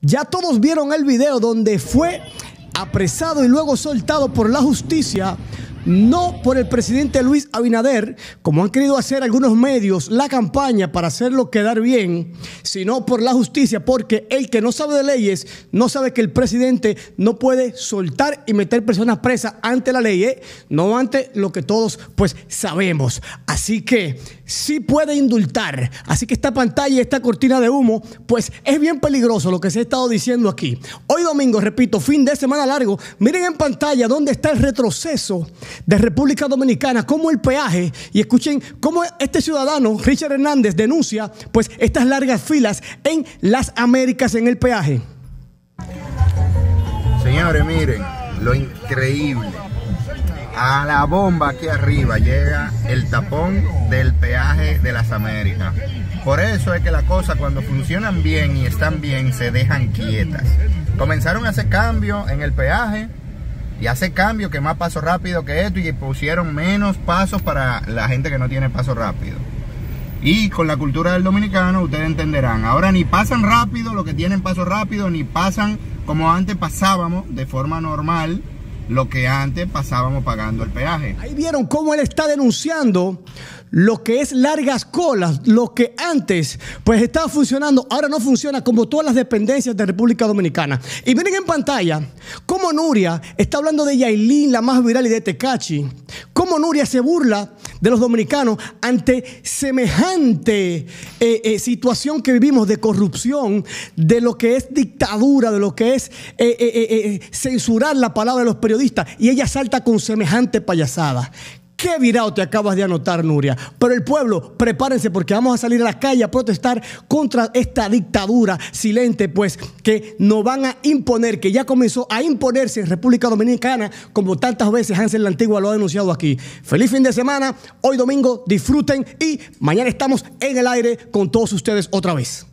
Ya todos vieron el video donde fue apresado y luego soltado por la justicia no por el presidente Luis Abinader, como han querido hacer algunos medios la campaña para hacerlo quedar bien, sino por la justicia, porque el que no sabe de leyes no sabe que el presidente no puede soltar y meter personas presas ante la ley, ¿eh? no ante lo que todos pues sabemos. Así que sí puede indultar. Así que esta pantalla, esta cortina de humo, pues es bien peligroso lo que se ha estado diciendo aquí. Hoy domingo, repito, fin de semana largo, miren en pantalla dónde está el retroceso de República Dominicana, como el peaje, y escuchen cómo este ciudadano, Richard Hernández, denuncia pues estas largas filas en las Américas en el peaje. Señores, miren, lo increíble. A la bomba aquí arriba llega el tapón del peaje de las Américas. Por eso es que las cosas cuando funcionan bien y están bien se dejan quietas. Comenzaron a hacer cambios en el peaje y hace cambio que más paso rápido que esto y pusieron menos pasos para la gente que no tiene paso rápido. Y con la cultura del dominicano ustedes entenderán, ahora ni pasan rápido los que tienen paso rápido, ni pasan como antes pasábamos de forma normal lo que antes pasábamos pagando el peaje. Ahí vieron cómo él está denunciando lo que es largas colas, lo que antes pues estaba funcionando, ahora no funciona como todas las dependencias de República Dominicana. Y miren en pantalla cómo Nuria está hablando de Yailin, la más viral y de Tecachi. Cómo Nuria se burla de los dominicanos ante semejante eh, eh, situación que vivimos de corrupción, de lo que es dictadura, de lo que es eh, censurar la palabra de los periodistas. Y ella salta con semejante payasada. Qué virado te acabas de anotar, Nuria. Pero el pueblo, prepárense porque vamos a salir a la calle a protestar contra esta dictadura silente, pues que nos van a imponer, que ya comenzó a imponerse en República Dominicana, como tantas veces Hansel la Antigua lo ha denunciado aquí. Feliz fin de semana, hoy domingo, disfruten y mañana estamos en el aire con todos ustedes otra vez.